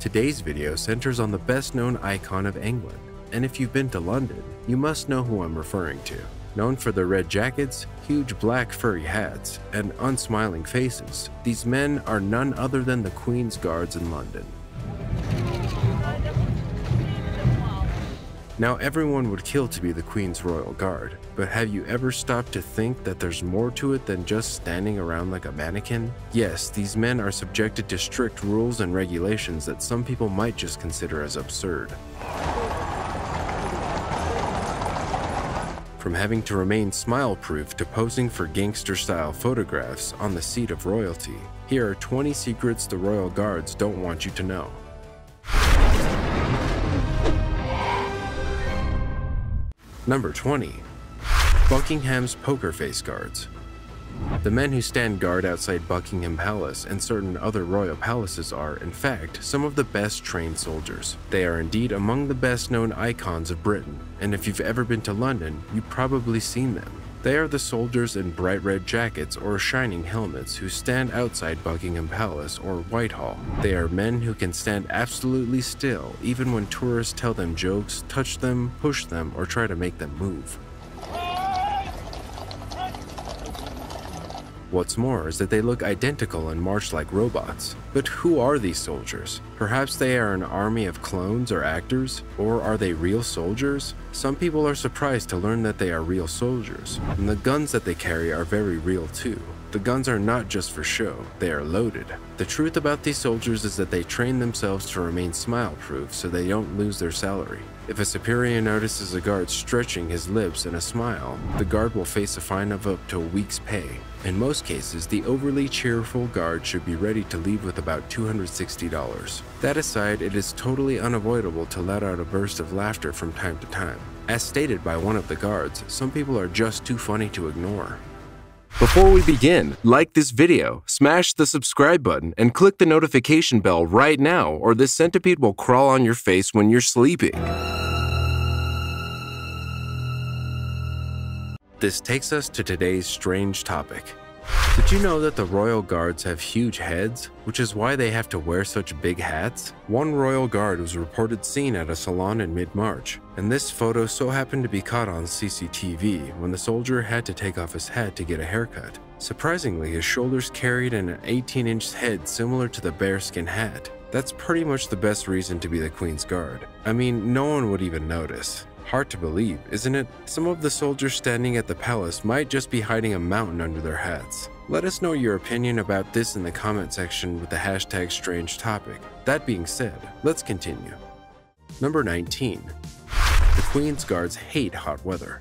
Today's video centers on the best known icon of England, and if you've been to London, you must know who I'm referring to. Known for their red jackets, huge black furry hats, and unsmiling faces, these men are none other than the Queen's Guards in London. Now, everyone would kill to be the Queen's Royal Guard, but have you ever stopped to think that there's more to it than just standing around like a mannequin? Yes, these men are subjected to strict rules and regulations that some people might just consider as absurd. From having to remain smile proof to posing for gangster style photographs on the seat of royalty, here are 20 secrets the Royal Guards don't want you to know. Number 20. Buckingham's Poker Face Guards. The men who stand guard outside Buckingham Palace and certain other royal palaces are, in fact, some of the best trained soldiers. They are indeed among the best known icons of Britain, and if you've ever been to London, you've probably seen them. They are the soldiers in bright red jackets or shining helmets who stand outside Buckingham Palace or Whitehall. They are men who can stand absolutely still even when tourists tell them jokes, touch them, push them, or try to make them move. What's more is that they look identical and march like robots. But who are these soldiers? Perhaps they are an army of clones or actors? Or are they real soldiers? Some people are surprised to learn that they are real soldiers, and the guns that they carry are very real too. The guns are not just for show, they are loaded. The truth about these soldiers is that they train themselves to remain smile proof so they don't lose their salary. If a superior notices a guard stretching his lips in a smile, the guard will face a fine of up to a week's pay. In most cases, the overly cheerful guard should be ready to leave with about $260. That aside, it is totally unavoidable to let out a burst of laughter from time to time. As stated by one of the guards, some people are just too funny to ignore. Before we begin, like this video, smash the subscribe button, and click the notification bell right now or this centipede will crawl on your face when you're sleeping. This takes us to today's strange topic. Did you know that the royal guards have huge heads, which is why they have to wear such big hats? One royal guard was reported seen at a salon in mid-March, and this photo so happened to be caught on CCTV when the soldier had to take off his hat to get a haircut. Surprisingly, his shoulders carried an 18-inch head similar to the bearskin hat. That's pretty much the best reason to be the Queen's Guard. I mean, no one would even notice. Hard to believe, isn't it? Some of the soldiers standing at the palace might just be hiding a mountain under their hats. Let us know your opinion about this in the comment section with the hashtag strange topic. That being said, let's continue. Number 19. The Queen's Guards hate hot weather.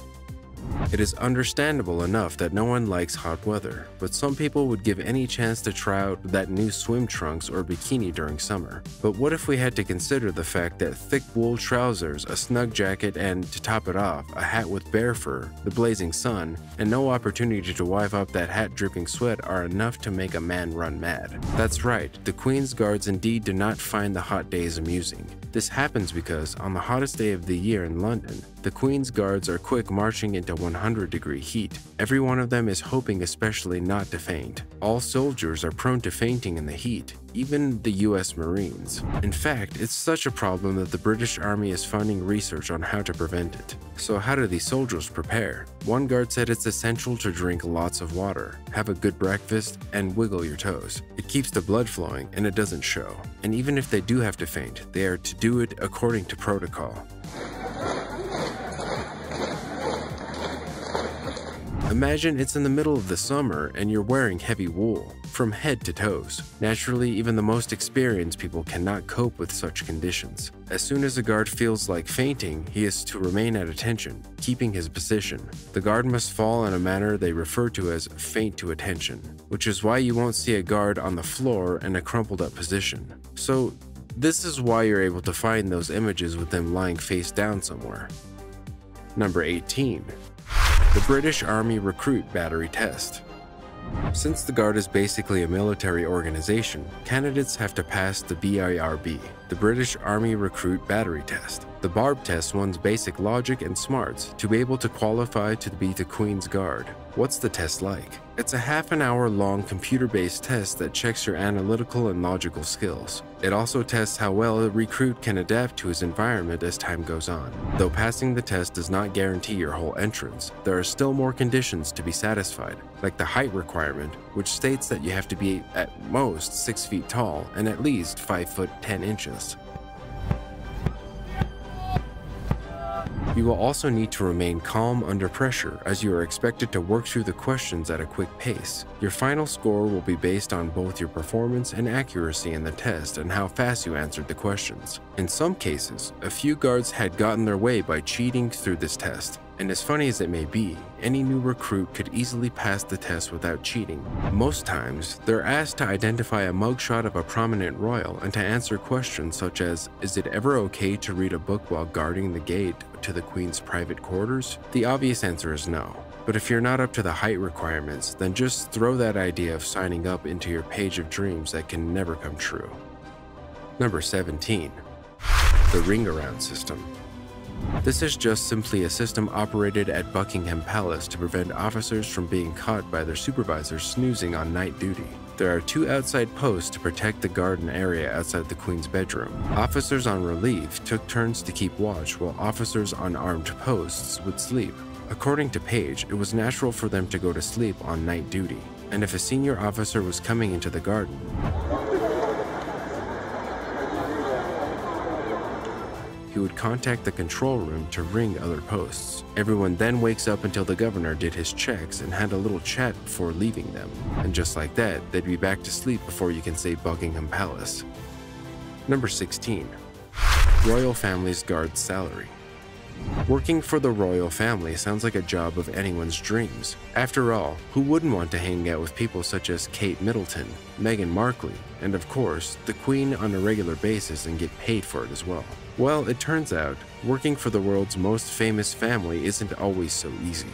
It is understandable enough that no one likes hot weather, but some people would give any chance to try out that new swim trunks or bikini during summer. But what if we had to consider the fact that thick wool trousers, a snug jacket, and, to top it off, a hat with bear fur, the blazing sun, and no opportunity to wipe up that hat dripping sweat are enough to make a man run mad? That's right, the Queen's Guards indeed do not find the hot days amusing. This happens because, on the hottest day of the year in London, the Queen's Guards are quick marching into 100 degree heat. Every one of them is hoping especially not to faint. All soldiers are prone to fainting in the heat, even the US Marines. In fact, it's such a problem that the British Army is funding research on how to prevent it. So how do these soldiers prepare? One guard said it's essential to drink lots of water, have a good breakfast, and wiggle your toes. It keeps the blood flowing and it doesn't show. And even if they do have to faint, they are to do it according to protocol. Imagine it's in the middle of the summer and you're wearing heavy wool, from head to toes. Naturally, even the most experienced people cannot cope with such conditions. As soon as a guard feels like fainting, he is to remain at attention, keeping his position. The guard must fall in a manner they refer to as faint to attention, which is why you won't see a guard on the floor in a crumpled up position. So, this is why you're able to find those images with them lying face down somewhere. Number 18 the British Army Recruit Battery Test. Since the Guard is basically a military organization, candidates have to pass the BARB, the British Army Recruit Battery Test. The BARB tests one's basic logic and smarts to be able to qualify to be the Queen's Guard. What's the test like? It's a half an hour long computer based test that checks your analytical and logical skills. It also tests how well a recruit can adapt to his environment as time goes on. Though passing the test does not guarantee your whole entrance, there are still more conditions to be satisfied, like the height requirement, which states that you have to be at most 6 feet tall and at least 5 foot 10 inches. You will also need to remain calm under pressure as you are expected to work through the questions at a quick pace. Your final score will be based on both your performance and accuracy in the test and how fast you answered the questions. In some cases, a few guards had gotten their way by cheating through this test, and as funny as it may be, any new recruit could easily pass the test without cheating. Most times, they're asked to identify a mugshot of a prominent royal and to answer questions such as, is it ever okay to read a book while guarding the gate to the queen's private quarters? The obvious answer is no. But if you're not up to the height requirements, then just throw that idea of signing up into your page of dreams that can never come true. Number 17. The Ring Around System this is just simply a system operated at Buckingham Palace to prevent officers from being caught by their supervisors snoozing on night duty. There are two outside posts to protect the garden area outside the Queen's bedroom. Officers on relief took turns to keep watch while officers on armed posts would sleep. According to Page, it was natural for them to go to sleep on night duty, and if a senior officer was coming into the garden, he would contact the control room to ring other posts. Everyone then wakes up until the governor did his checks and had a little chat before leaving them. And just like that, they'd be back to sleep before you can say Buckingham Palace. Number 16. Royal Family's Guard Salary Working for the royal family sounds like a job of anyone's dreams. After all, who wouldn't want to hang out with people such as Kate Middleton, Meghan Markle, and of course, the Queen on a regular basis and get paid for it as well? Well, it turns out, working for the world's most famous family isn't always so easy.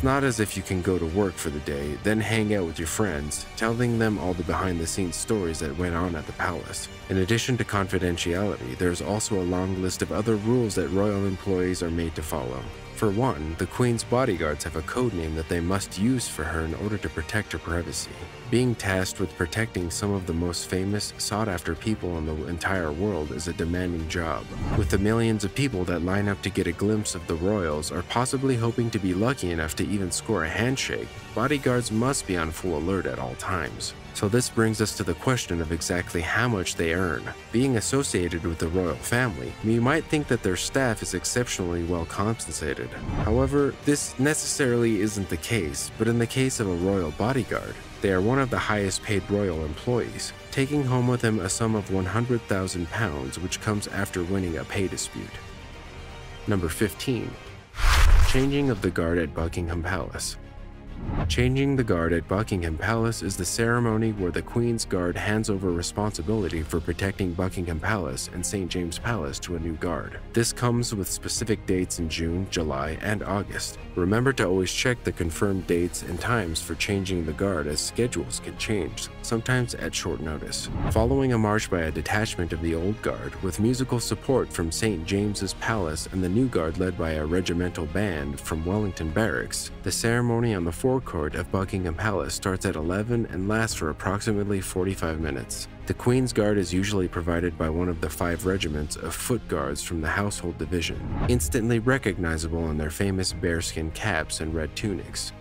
It's not as if you can go to work for the day, then hang out with your friends, telling them all the behind the scenes stories that went on at the palace. In addition to confidentiality, there's also a long list of other rules that royal employees are made to follow. For one, the Queen's bodyguards have a code name that they must use for her in order to protect her privacy. Being tasked with protecting some of the most famous, sought after people in the entire world is a demanding job. With the millions of people that line up to get a glimpse of the royals or possibly hoping to be lucky enough to even score a handshake, bodyguards must be on full alert at all times. So this brings us to the question of exactly how much they earn. Being associated with the royal family, you might think that their staff is exceptionally well compensated. However, this necessarily isn't the case, but in the case of a royal bodyguard, they are one of the highest paid royal employees, taking home with them a sum of 100,000 pounds which comes after winning a pay dispute. Number 15. Changing of the guard at Buckingham Palace. Changing the guard at Buckingham Palace is the ceremony where the Queen's Guard hands over responsibility for protecting Buckingham Palace and St. James Palace to a new guard. This comes with specific dates in June, July, and August. Remember to always check the confirmed dates and times for changing the guard as schedules can change, sometimes at short notice. Following a march by a detachment of the Old Guard with musical support from St. James's Palace and the new guard led by a regimental band from Wellington Barracks, the ceremony on the forecourt of Buckingham Palace starts at 11 and lasts for approximately 45 minutes. The Queen's Guard is usually provided by one of the five regiments of foot guards from the Household Division, instantly recognizable in their famous bearskin caps and red tunics.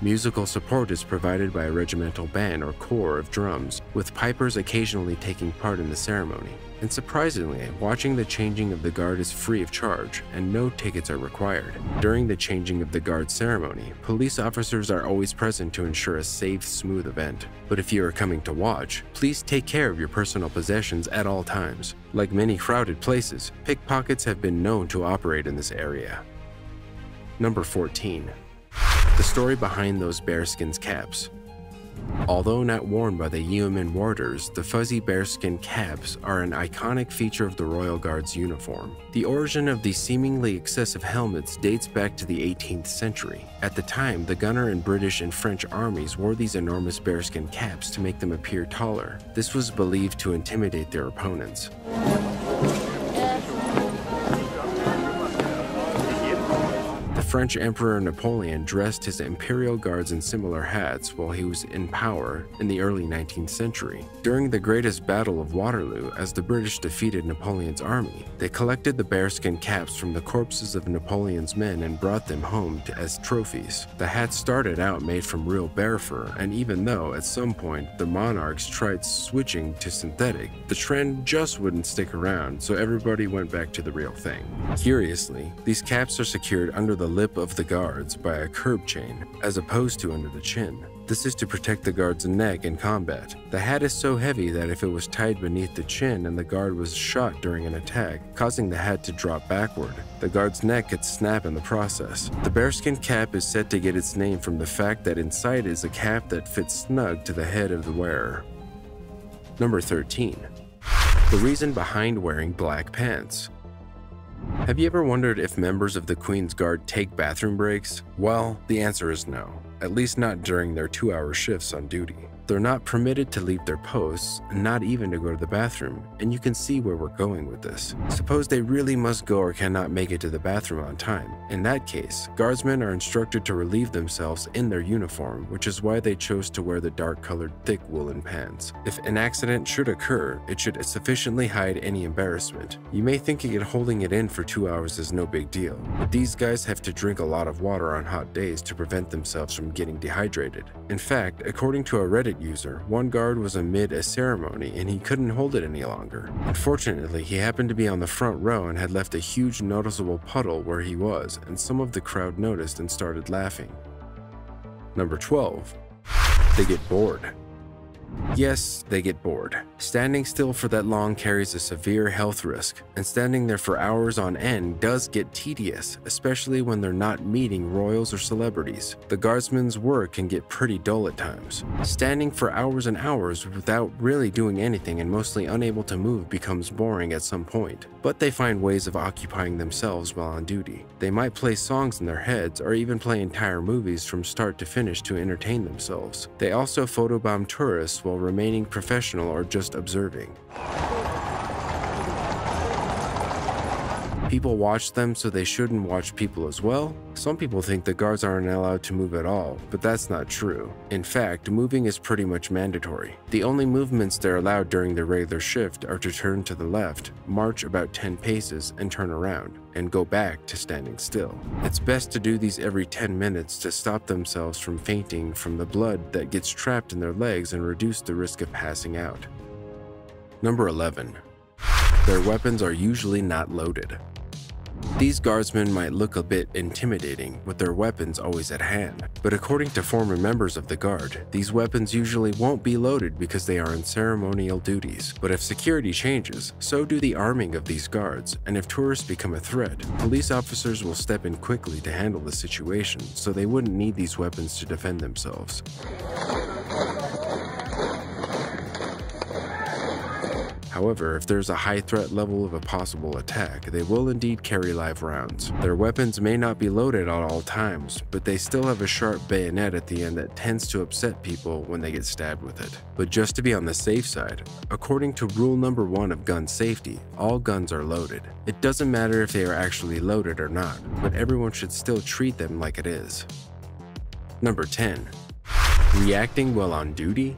Musical support is provided by a regimental band or corps of drums, with pipers occasionally taking part in the ceremony. And surprisingly, watching the changing of the guard is free of charge, and no tickets are required. During the changing of the guard ceremony, police officers are always present to ensure a safe, smooth event. But if you are coming to watch, please take care of your personal possessions at all times. Like many crowded places, pickpockets have been known to operate in this area. Number 14. The story behind those bearskins caps. Although not worn by the Yeoman warders, the fuzzy bearskin caps are an iconic feature of the Royal Guard's uniform. The origin of these seemingly excessive helmets dates back to the 18th century. At the time, the gunner in British and French armies wore these enormous bearskin caps to make them appear taller. This was believed to intimidate their opponents. French Emperor Napoleon dressed his imperial guards in similar hats while he was in power in the early 19th century. During the greatest battle of Waterloo, as the British defeated Napoleon's army, they collected the bearskin caps from the corpses of Napoleon's men and brought them home as trophies. The hats started out made from real bear fur, and even though at some point the monarchs tried switching to synthetic, the trend just wouldn't stick around, so everybody went back to the real thing. Curiously, these caps are secured under the lip of the guards by a curb chain, as opposed to under the chin. This is to protect the guard's neck in combat. The hat is so heavy that if it was tied beneath the chin and the guard was shot during an attack, causing the hat to drop backward, the guard's neck could snap in the process. The bearskin cap is said to get its name from the fact that inside is a cap that fits snug to the head of the wearer. Number 13. The reason behind wearing black pants. Have you ever wondered if members of the Queen's Guard take bathroom breaks? Well, the answer is no, at least not during their two hour shifts on duty. They're not permitted to leave their posts, not even to go to the bathroom, and you can see where we're going with this. Suppose they really must go or cannot make it to the bathroom on time. In that case, guardsmen are instructed to relieve themselves in their uniform, which is why they chose to wear the dark colored thick woolen pants. If an accident should occur, it should sufficiently hide any embarrassment. You may think that holding it in for two hours is no big deal, but these guys have to drink a lot of water on hot days to prevent themselves from getting dehydrated. In fact, according to a Reddit user, one guard was amid a ceremony and he couldn't hold it any longer. Unfortunately, he happened to be on the front row and had left a huge noticeable puddle where he was, and some of the crowd noticed and started laughing. Number 12. They get bored. Yes, they get bored. Standing still for that long carries a severe health risk, and standing there for hours on end does get tedious, especially when they're not meeting royals or celebrities. The guardsman's work can get pretty dull at times. Standing for hours and hours without really doing anything and mostly unable to move becomes boring at some point, but they find ways of occupying themselves while on duty. They might play songs in their heads or even play entire movies from start to finish to entertain themselves. They also photobomb tourists while remaining professional or just observing. People watch them so they shouldn't watch people as well? Some people think the guards aren't allowed to move at all, but that's not true. In fact, moving is pretty much mandatory. The only movements they're allowed during their regular shift are to turn to the left, march about 10 paces, and turn around, and go back to standing still. It's best to do these every 10 minutes to stop themselves from fainting from the blood that gets trapped in their legs and reduce the risk of passing out. Number 11. Their weapons are usually not loaded. These guardsmen might look a bit intimidating with their weapons always at hand, but according to former members of the guard, these weapons usually won't be loaded because they are in ceremonial duties. But if security changes, so do the arming of these guards, and if tourists become a threat, police officers will step in quickly to handle the situation so they wouldn't need these weapons to defend themselves. However, if there's a high threat level of a possible attack, they will indeed carry live rounds. Their weapons may not be loaded at all times, but they still have a sharp bayonet at the end that tends to upset people when they get stabbed with it. But just to be on the safe side, according to rule number one of gun safety, all guns are loaded. It doesn't matter if they are actually loaded or not, but everyone should still treat them like it is. Number 10. Reacting while on duty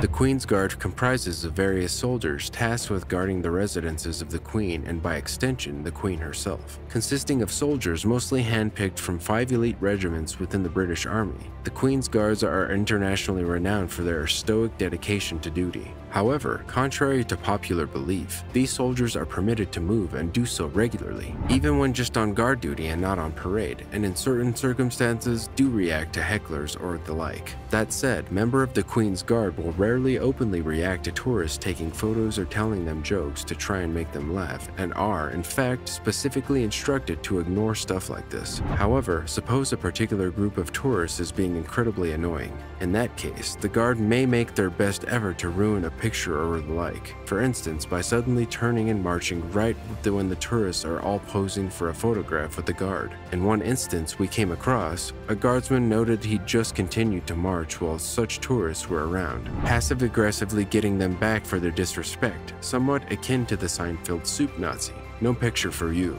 the Queen's Guard comprises of various soldiers tasked with guarding the residences of the Queen and by extension, the Queen herself, consisting of soldiers mostly handpicked from five elite regiments within the British Army. The Queen's Guards are internationally renowned for their stoic dedication to duty. However, contrary to popular belief, these soldiers are permitted to move and do so regularly, even when just on guard duty and not on parade, and in certain circumstances do react to hecklers or the like. That said, member of the Queen's Guard will rarely openly react to tourists taking photos or telling them jokes to try and make them laugh, and are, in fact, specifically instructed to ignore stuff like this. However, suppose a particular group of tourists is being incredibly annoying. In that case, the guard may make their best effort to ruin a picture or the like. For instance, by suddenly turning and marching right when the tourists are all posing for a photograph with the guard. In one instance we came across, a guardsman noted he just continued to march while such tourists were around, passive aggressively getting them back for their disrespect, somewhat akin to the Seinfeld soup Nazi. No picture for you.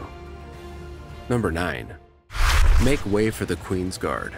Number 9. Make way for the Queen's Guard.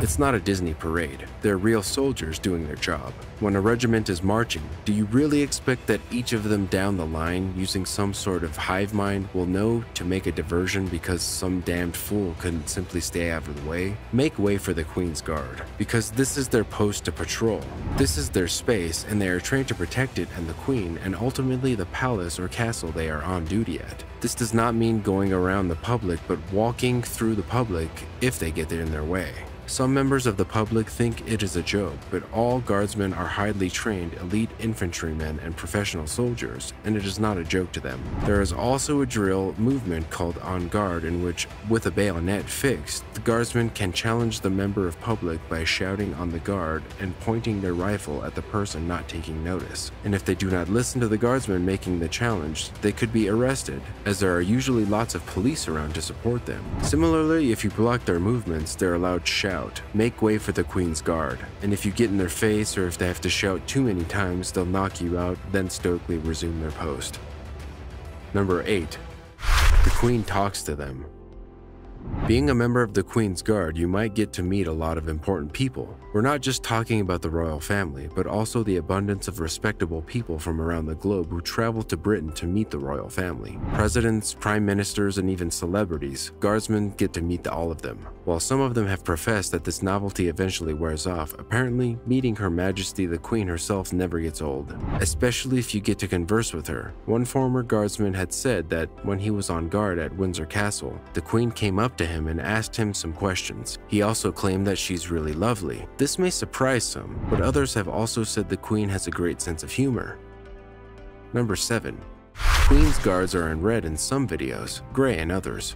It's not a Disney parade, they're real soldiers doing their job. When a regiment is marching, do you really expect that each of them down the line, using some sort of hive mind, will know to make a diversion because some damned fool couldn't simply stay out of the way? Make way for the Queen's Guard, because this is their post to patrol. This is their space, and they are trained to protect it and the Queen, and ultimately the palace or castle they are on duty at. This does not mean going around the public, but walking through the public if they get in their way. Some members of the public think it is a joke, but all guardsmen are highly trained elite infantrymen and professional soldiers, and it is not a joke to them. There is also a drill movement called On Guard in which, with a bayonet fixed, the guardsmen can challenge the member of public by shouting on the guard and pointing their rifle at the person not taking notice. And if they do not listen to the guardsmen making the challenge, they could be arrested, as there are usually lots of police around to support them. Similarly, if you block their movements, they're allowed to shout out, make way for the Queen's Guard, and if you get in their face or if they have to shout too many times, they'll knock you out, then stoically resume their post. Number 8. The Queen talks to them. Being a member of the Queen's Guard, you might get to meet a lot of important people. We're not just talking about the royal family, but also the abundance of respectable people from around the globe who travel to Britain to meet the royal family. Presidents, prime ministers, and even celebrities, guardsmen get to meet all of them. While some of them have professed that this novelty eventually wears off, apparently meeting Her Majesty the Queen herself never gets old, especially if you get to converse with her. One former guardsman had said that when he was on guard at Windsor Castle, the Queen came up to him and asked him some questions. He also claimed that she's really lovely. This may surprise some, but others have also said the Queen has a great sense of humor. Number 7. Queen's guards are in red in some videos, gray in others.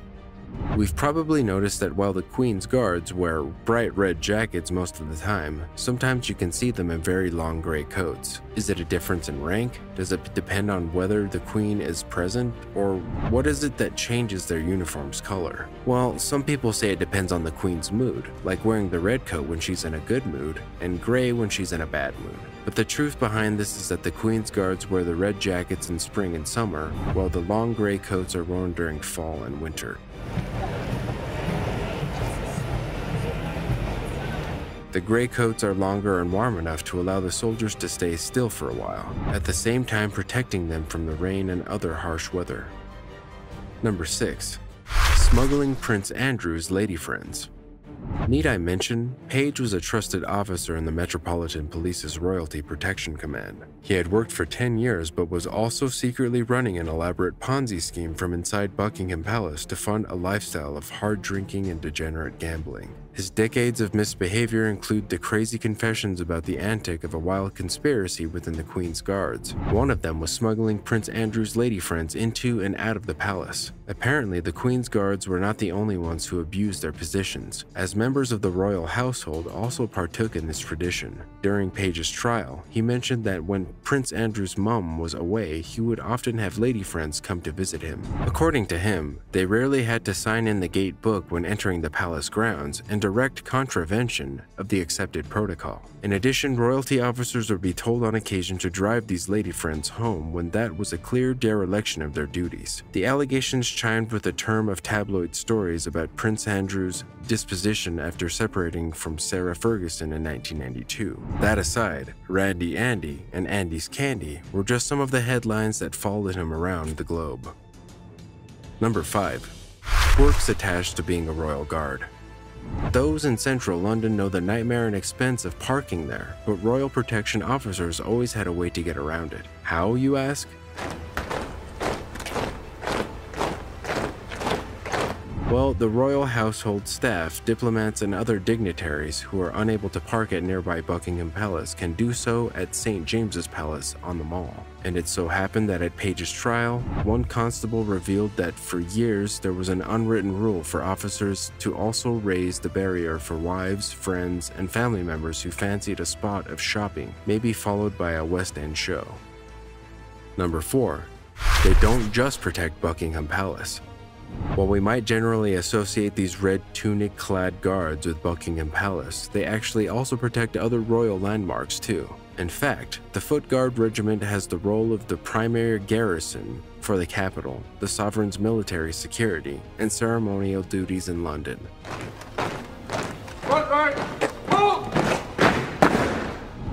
We've probably noticed that while the Queen's guards wear bright red jackets most of the time, sometimes you can see them in very long gray coats. Is it a difference in rank? Does it depend on whether the Queen is present? Or what is it that changes their uniform's color? Well, some people say it depends on the Queen's mood, like wearing the red coat when she's in a good mood, and gray when she's in a bad mood. But the truth behind this is that the Queen's guards wear the red jackets in spring and summer, while the long gray coats are worn during fall and winter. The gray coats are longer and warm enough to allow the soldiers to stay still for a while, at the same time protecting them from the rain and other harsh weather. Number 6. Smuggling Prince Andrew's lady friends. Need I mention, Page was a trusted officer in the Metropolitan Police's Royalty Protection Command. He had worked for 10 years but was also secretly running an elaborate Ponzi scheme from inside Buckingham Palace to fund a lifestyle of hard drinking and degenerate gambling. His decades of misbehavior include the crazy confessions about the antic of a wild conspiracy within the Queen's guards. One of them was smuggling Prince Andrew's lady friends into and out of the palace. Apparently, the Queen's guards were not the only ones who abused their positions, as members of the royal household also partook in this tradition. During Page's trial, he mentioned that when Prince Andrew's mum was away, he would often have lady friends come to visit him. According to him, they rarely had to sign in the gate book when entering the palace grounds, and direct contravention of the accepted protocol. In addition, royalty officers would be told on occasion to drive these lady friends home when that was a clear dereliction of their duties. The allegations chimed with a term of tabloid stories about Prince Andrew's disposition after separating from Sarah Ferguson in 1992. That aside, Randy Andy and Andy's Candy were just some of the headlines that followed him around the globe. Number 5. Quirks attached to being a royal guard. Those in central London know the nightmare and expense of parking there, but Royal Protection officers always had a way to get around it. How, you ask? Well, the royal household staff, diplomats, and other dignitaries who are unable to park at nearby Buckingham Palace can do so at St. James's Palace on the Mall. And it so happened that at Page's trial, one constable revealed that for years there was an unwritten rule for officers to also raise the barrier for wives, friends, and family members who fancied a spot of shopping, maybe followed by a West End show. Number 4. They don't just protect Buckingham Palace. While we might generally associate these red tunic clad guards with Buckingham Palace, they actually also protect other royal landmarks too. In fact, the Foot Guard Regiment has the role of the primary garrison for the capital, the sovereign's military security, and ceremonial duties in London.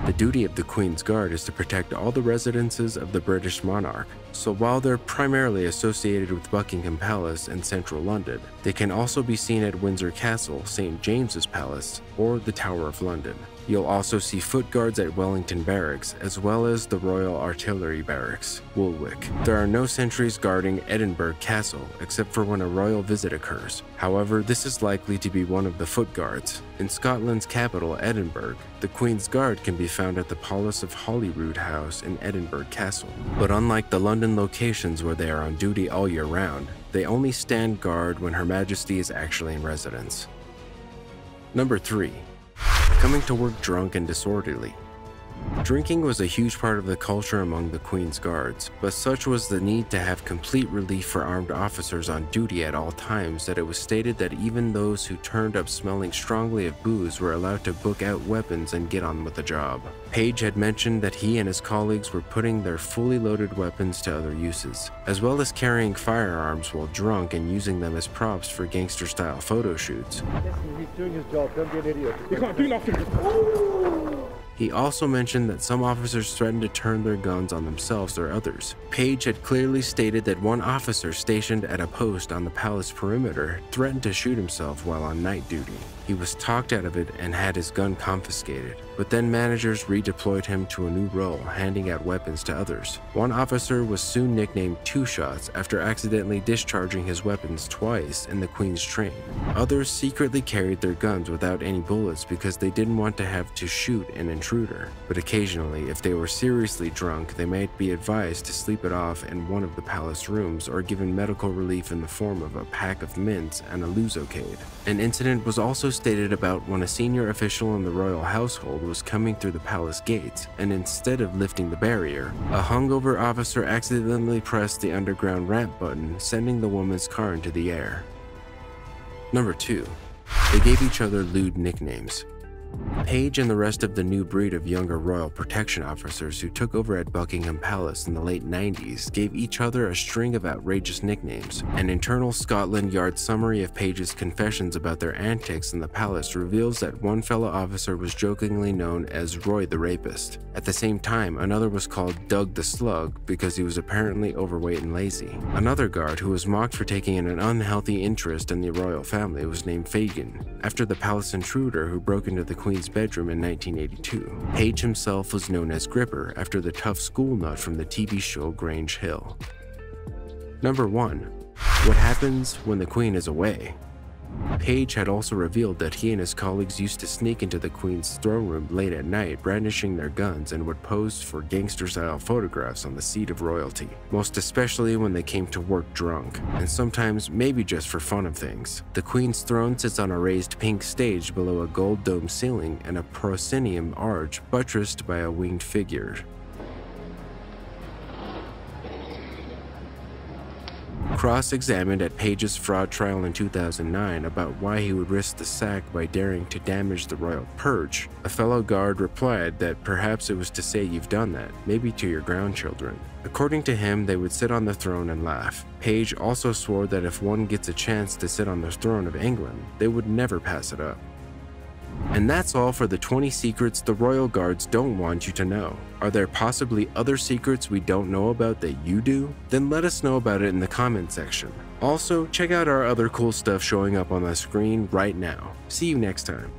The duty of the Queen's Guard is to protect all the residences of the British monarch, so while they're primarily associated with Buckingham Palace and central London, they can also be seen at Windsor Castle, St James's Palace, or the Tower of London. You'll also see foot guards at Wellington Barracks, as well as the Royal Artillery Barracks, Woolwich. There are no sentries guarding Edinburgh Castle, except for when a royal visit occurs. However, this is likely to be one of the foot guards. In Scotland's capital, Edinburgh, the Queen's Guard can be found at the Palace of Holyrood House in Edinburgh Castle. But unlike the London locations where they are on duty all year round, they only stand guard when Her Majesty is actually in residence. Number 3 coming to work drunk and disorderly. Drinking was a huge part of the culture among the Queen's Guards, but such was the need to have complete relief for armed officers on duty at all times that it was stated that even those who turned up smelling strongly of booze were allowed to book out weapons and get on with the job. Page had mentioned that he and his colleagues were putting their fully loaded weapons to other uses, as well as carrying firearms while drunk and using them as props for gangster-style photo shoots. Listen, he's doing his job, don't be an idiot. You can't do nothing. He also mentioned that some officers threatened to turn their guns on themselves or others. Page had clearly stated that one officer stationed at a post on the palace perimeter threatened to shoot himself while on night duty. He was talked out of it and had his gun confiscated, but then managers redeployed him to a new role, handing out weapons to others. One officer was soon nicknamed Two Shots after accidentally discharging his weapons twice in the Queen's train. Others secretly carried their guns without any bullets because they didn't want to have to shoot an intruder. But occasionally, if they were seriously drunk, they might be advised to sleep it off in one of the palace rooms or given medical relief in the form of a pack of mints and a Lucozade. An incident was also stated about when a senior official in the royal household was coming through the palace gates, and instead of lifting the barrier, a hungover officer accidentally pressed the underground ramp button, sending the woman's car into the air. Number 2. They gave each other lewd nicknames. Page and the rest of the new breed of younger royal protection officers who took over at Buckingham Palace in the late 90s gave each other a string of outrageous nicknames. An internal Scotland Yard summary of Page's confessions about their antics in the palace reveals that one fellow officer was jokingly known as Roy the Rapist. At the same time, another was called Doug the Slug because he was apparently overweight and lazy. Another guard who was mocked for taking an unhealthy interest in the royal family was named Fagan, after the palace intruder who broke into the Queen's bedroom in 1982. Page himself was known as Gripper after the tough school nut from the TV show Grange Hill. Number 1. What happens when the Queen is away? Page had also revealed that he and his colleagues used to sneak into the Queen's throne room late at night, brandishing their guns, and would pose for gangster style photographs on the seat of royalty, most especially when they came to work drunk, and sometimes maybe just for fun of things. The Queen's throne sits on a raised pink stage below a gold dome ceiling and a proscenium arch buttressed by a winged figure. Cross-examined at Page's fraud trial in 2009 about why he would risk the sack by daring to damage the royal perch, a fellow guard replied that perhaps it was to say you've done that, maybe to your grandchildren. According to him, they would sit on the throne and laugh. Page also swore that if one gets a chance to sit on the throne of England, they would never pass it up. And that's all for the 20 secrets the Royal Guards don't want you to know. Are there possibly other secrets we don't know about that you do? Then let us know about it in the comment section. Also, check out our other cool stuff showing up on the screen right now. See you next time.